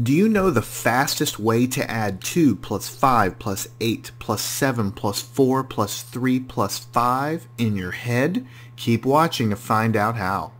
Do you know the fastest way to add 2 plus 5 plus 8 plus 7 plus 4 plus 3 plus 5 in your head? Keep watching to find out how.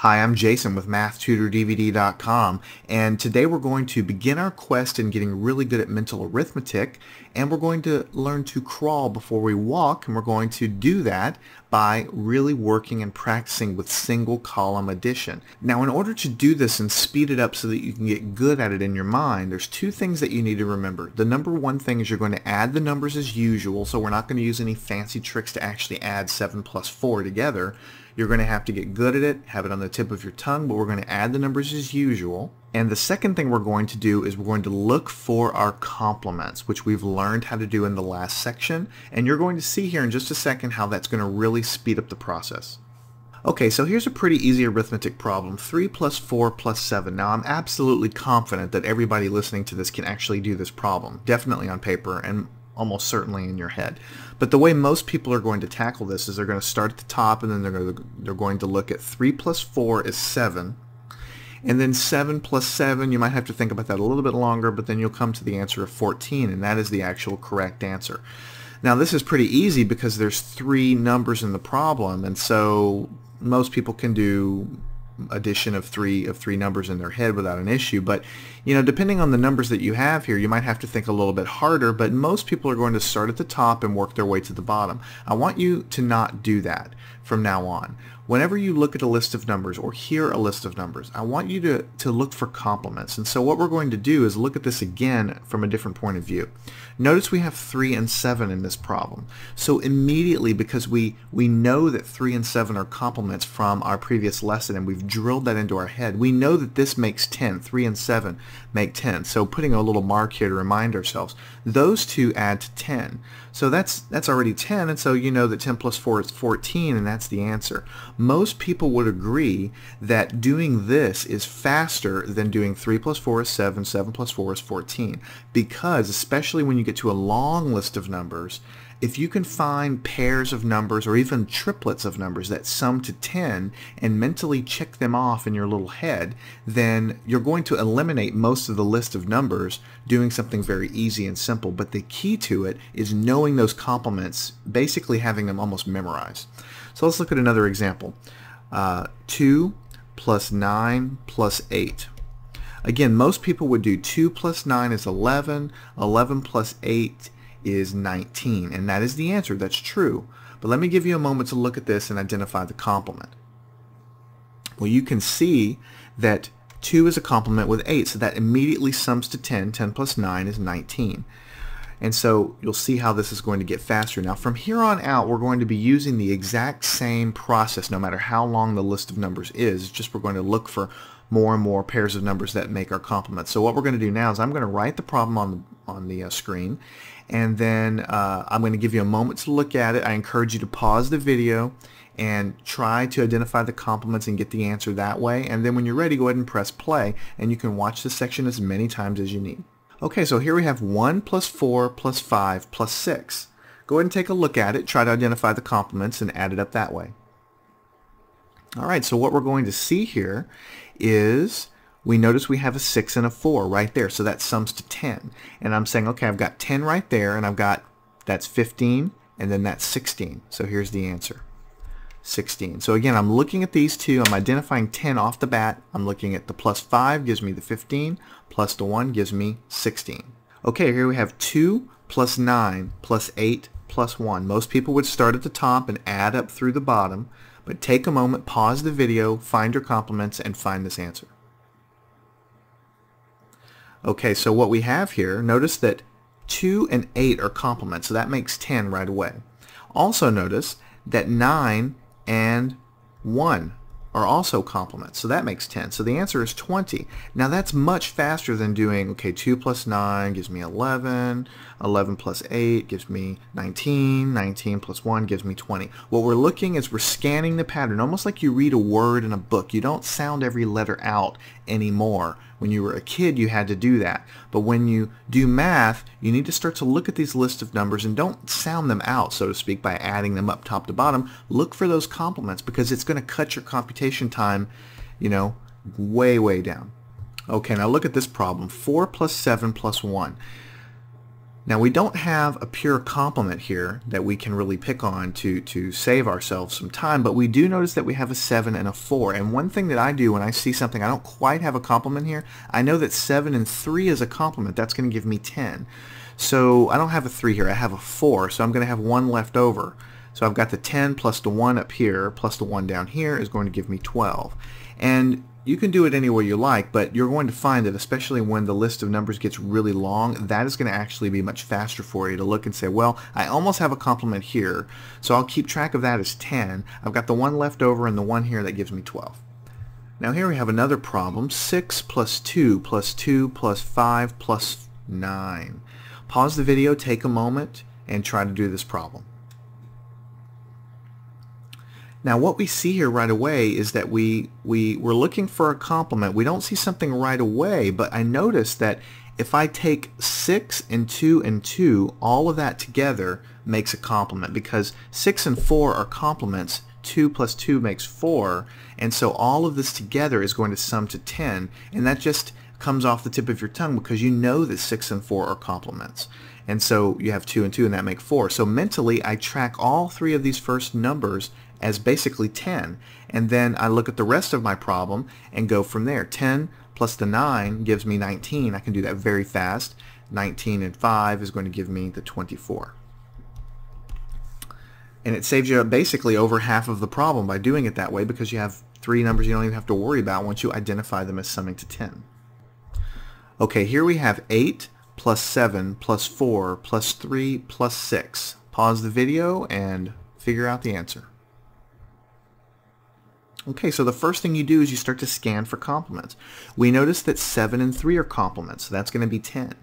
Hi, I'm Jason with MathTutorDVD.com and today we're going to begin our quest in getting really good at mental arithmetic and we're going to learn to crawl before we walk and we're going to do that by really working and practicing with single column addition. Now in order to do this and speed it up so that you can get good at it in your mind, there's two things that you need to remember. The number one thing is you're going to add the numbers as usual so we're not going to use any fancy tricks to actually add 7 plus 4 together. You're going to have to get good at it, have it on the tip of your tongue, but we're going to add the numbers as usual. And the second thing we're going to do is we're going to look for our complements, which we've learned how to do in the last section. And you're going to see here in just a second how that's going to really speed up the process. Okay, so here's a pretty easy arithmetic problem. 3 plus 4 plus 7. Now, I'm absolutely confident that everybody listening to this can actually do this problem, definitely on paper, and almost certainly in your head. But the way most people are going to tackle this is they're going to start at the top and then they're going to, they're going to look at 3 plus 4 is 7. And then 7 plus 7, you might have to think about that a little bit longer, but then you'll come to the answer of 14, and that is the actual correct answer. Now this is pretty easy because there's three numbers in the problem, and so most people can do addition of three of three numbers in their head without an issue. But you know, depending on the numbers that you have here, you might have to think a little bit harder. But most people are going to start at the top and work their way to the bottom. I want you to not do that from now on. Whenever you look at a list of numbers or hear a list of numbers, I want you to, to look for complements. And so what we're going to do is look at this again from a different point of view. Notice we have 3 and 7 in this problem. So immediately, because we, we know that 3 and 7 are complements from our previous lesson and we've drilled that into our head, we know that this makes 10. 3 and 7 make 10. So putting a little mark here to remind ourselves, those two add to 10. So that's, that's already 10, and so you know that 10 plus 4 is 14, and that's the answer. Most people would agree that doing this is faster than doing 3 plus 4 is 7, 7 plus 4 is 14, because especially when you get to a long list of numbers, if you can find pairs of numbers or even triplets of numbers that sum to 10 and mentally check them off in your little head, then you're going to eliminate most of the list of numbers doing something very easy and simple. But the key to it is knowing those complements, basically having them almost memorized. So let's look at another example. Uh, 2 plus 9 plus 8. Again, most people would do 2 plus 9 is 11, 11 plus 8 is 19, and that is the answer. That's true. But let me give you a moment to look at this and identify the complement. Well, you can see that 2 is a complement with 8, so that immediately sums to 10. 10 plus 9 is 19. And so you'll see how this is going to get faster. Now from here on out, we're going to be using the exact same process no matter how long the list of numbers is. It's just we're going to look for more and more pairs of numbers that make our complement. So what we're going to do now is I'm going to write the problem on the, on the uh, screen and then uh, I'm going to give you a moment to look at it. I encourage you to pause the video and try to identify the complements and get the answer that way. And then when you're ready, go ahead and press play and you can watch this section as many times as you need. Okay, so here we have 1 plus 4 plus 5 plus 6. Go ahead and take a look at it, try to identify the complements and add it up that way. All right, so what we're going to see here is we notice we have a 6 and a 4 right there, so that sums to 10. And I'm saying, okay, I've got 10 right there, and I've got, that's 15, and then that's 16. So here's the answer, 16. So again, I'm looking at these two. I'm identifying 10 off the bat. I'm looking at the plus 5 gives me the 15, plus the 1 gives me 16. Okay, here we have 2 plus 9 plus 8 plus 1. Most people would start at the top and add up through the bottom, but take a moment, pause the video, find your complements, and find this answer. Okay, so what we have here, notice that 2 and 8 are complements, so that makes 10 right away. Also notice that 9 and 1 are also complements. So that makes 10. So the answer is 20. Now that's much faster than doing, okay, 2 plus 9 gives me 11, 11 plus 8 gives me 19, 19 plus 1 gives me 20. What we're looking is we're scanning the pattern, almost like you read a word in a book. You don't sound every letter out anymore. When you were a kid, you had to do that. But when you do math, you need to start to look at these lists of numbers and don't sound them out, so to speak, by adding them up top to bottom. Look for those complements because it's going to cut your computation time, you know, way, way down. Okay, now look at this problem. 4 plus 7 plus 1. Now we don't have a pure complement here that we can really pick on to, to save ourselves some time, but we do notice that we have a 7 and a 4. And one thing that I do when I see something I don't quite have a complement here, I know that 7 and 3 is a complement. That's going to give me 10. So I don't have a 3 here. I have a 4, so I'm going to have 1 left over. So I've got the 10 plus the 1 up here plus the 1 down here is going to give me 12. And you can do it any way you like, but you're going to find that especially when the list of numbers gets really long, that is going to actually be much faster for you to look and say, well, I almost have a complement here, so I'll keep track of that as 10. I've got the one left over and the one here that gives me 12. Now here we have another problem, 6 plus 2 plus 2 plus 5 plus 9. Pause the video, take a moment, and try to do this problem. Now what we see here right away is that we, we, we're looking for a complement. We don't see something right away, but I notice that if I take 6 and 2 and 2, all of that together makes a complement because 6 and 4 are complements. 2 plus 2 makes 4, and so all of this together is going to sum to 10, and that just comes off the tip of your tongue because you know that 6 and 4 are complements. And so you have 2 and 2 and that make 4. So mentally I track all three of these first numbers as basically 10. And then I look at the rest of my problem and go from there. 10 plus the 9 gives me 19. I can do that very fast. 19 and 5 is going to give me the 24. And it saves you basically over half of the problem by doing it that way because you have three numbers you don't even have to worry about once you identify them as summing to 10. Okay, here we have 8 plus 7 plus 4 plus 3 plus 6. Pause the video and figure out the answer. Okay, so the first thing you do is you start to scan for complements. We notice that 7 and 3 are complements, so that's going to be 10.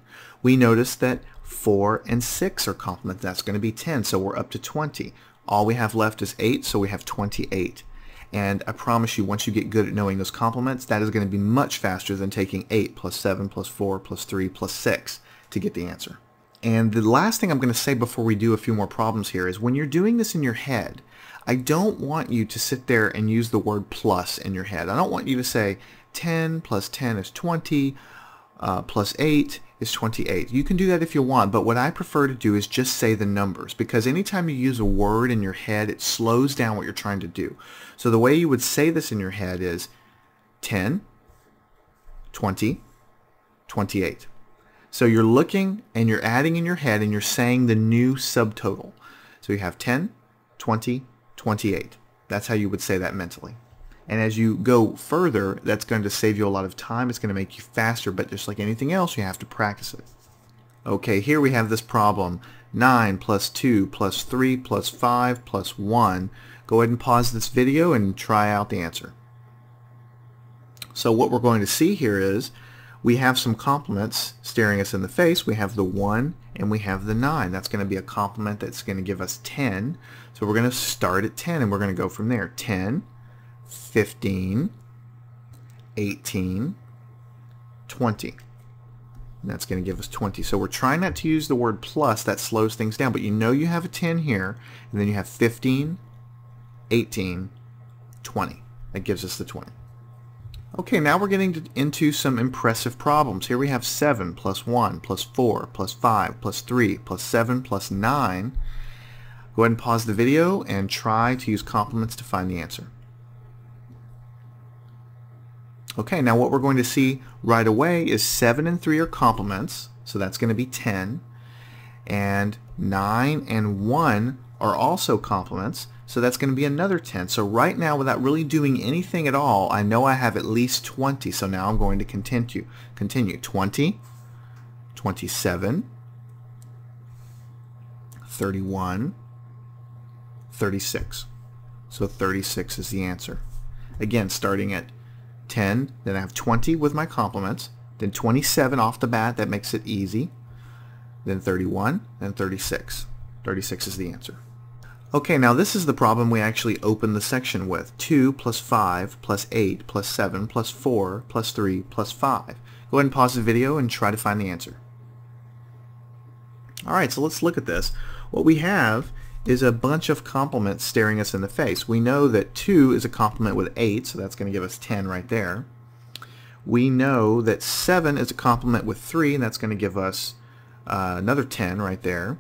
We notice that 4 and 6 are complements, that's going to be 10, so we're up to 20. All we have left is 8, so we have 28. And I promise you, once you get good at knowing those complements, that is going to be much faster than taking 8 plus 7 plus 4 plus 3 plus 6 to get the answer. And the last thing I'm going to say before we do a few more problems here is when you're doing this in your head, I don't want you to sit there and use the word plus in your head. I don't want you to say 10 plus 10 is 20, uh, plus 8 is 28. You can do that if you want, but what I prefer to do is just say the numbers because anytime you use a word in your head, it slows down what you're trying to do. So the way you would say this in your head is 10, 20, 28. So you're looking and you're adding in your head and you're saying the new subtotal. So you have 10, 20, 28. That's how you would say that mentally. And as you go further, that's going to save you a lot of time. It's going to make you faster, but just like anything else, you have to practice it. Okay, here we have this problem. 9 plus 2 plus 3 plus 5 plus 1. Go ahead and pause this video and try out the answer. So what we're going to see here is we have some complements staring us in the face. We have the 1 and we have the 9. That's going to be a complement that's going to give us 10. So we're going to start at 10 and we're going to go from there. 10, 15, 18, 20. And that's going to give us 20. So we're trying not to use the word plus. That slows things down. But you know you have a 10 here. And then you have 15, 18, 20. That gives us the 20. Okay, now we're getting to, into some impressive problems. Here we have 7 plus 1 plus 4 plus 5 plus 3 plus 7 plus 9. Go ahead and pause the video and try to use complements to find the answer. Okay, now what we're going to see right away is 7 and 3 are complements, so that's going to be 10. And 9 and 1 are also complements, so that's going to be another 10. So right now, without really doing anything at all, I know I have at least 20. So now I'm going to continue. Continue. 20, 27, 31, 36. So 36 is the answer. Again, starting at 10, then I have 20 with my complements, then 27 off the bat, that makes it easy, then 31, then 36. 36 is the answer. Okay, now this is the problem we actually opened the section with. 2 plus 5 plus 8 plus 7 plus 4 plus 3 plus 5. Go ahead and pause the video and try to find the answer. Alright, so let's look at this. What we have is a bunch of complements staring us in the face. We know that 2 is a complement with 8, so that's going to give us 10 right there. We know that 7 is a complement with 3, and that's going to give us uh, another 10 right there.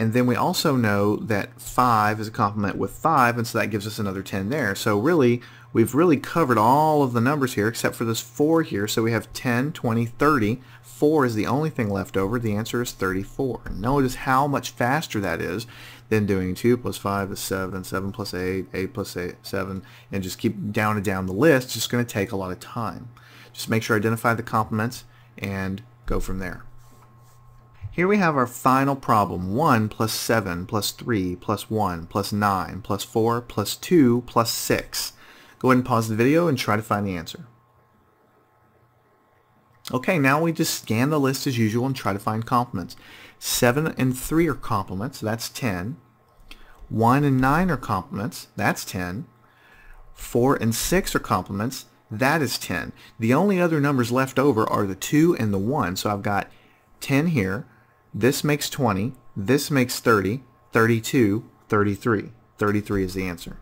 And then we also know that 5 is a complement with 5, and so that gives us another 10 there. So really, we've really covered all of the numbers here except for this 4 here. So we have 10, 20, 30. 4 is the only thing left over. The answer is 34. Notice how much faster that is than doing 2 plus 5 is 7, 7 plus 8, 8 plus 8, 7, and just keep down and down the list. It's just going to take a lot of time. Just make sure identify the complements and go from there. Here we have our final problem. 1 plus 7 plus 3 plus 1 plus 9 plus 4 plus 2 plus 6. Go ahead and pause the video and try to find the answer. Okay, now we just scan the list as usual and try to find complements. 7 and 3 are complements, that's 10. 1 and 9 are complements, that's 10. 4 and 6 are complements, that is 10. The only other numbers left over are the 2 and the 1, so I've got 10 here, this makes 20. This makes 30. 32. 33. 33 is the answer.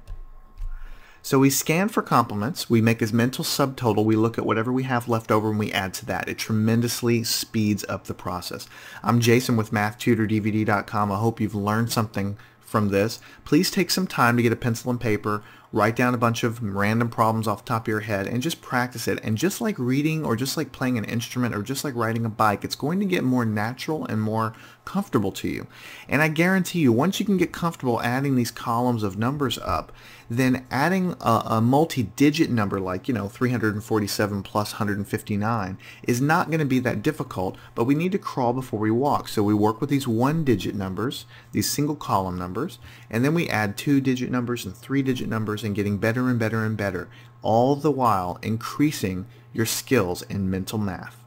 So we scan for complements, we make a mental subtotal, we look at whatever we have left over and we add to that. It tremendously speeds up the process. I'm Jason with MathTutorDVD.com. I hope you've learned something from this. Please take some time to get a pencil and paper, write down a bunch of random problems off the top of your head and just practice it. And just like reading or just like playing an instrument or just like riding a bike, it's going to get more natural and more comfortable to you. And I guarantee you, once you can get comfortable adding these columns of numbers up, then adding a, a multi-digit number like, you know, 347 plus 159 is not going to be that difficult, but we need to crawl before we walk. So we work with these one-digit numbers, these single column numbers, and then we add two-digit numbers and three-digit numbers and getting better and better and better, all the while increasing your skills in mental math.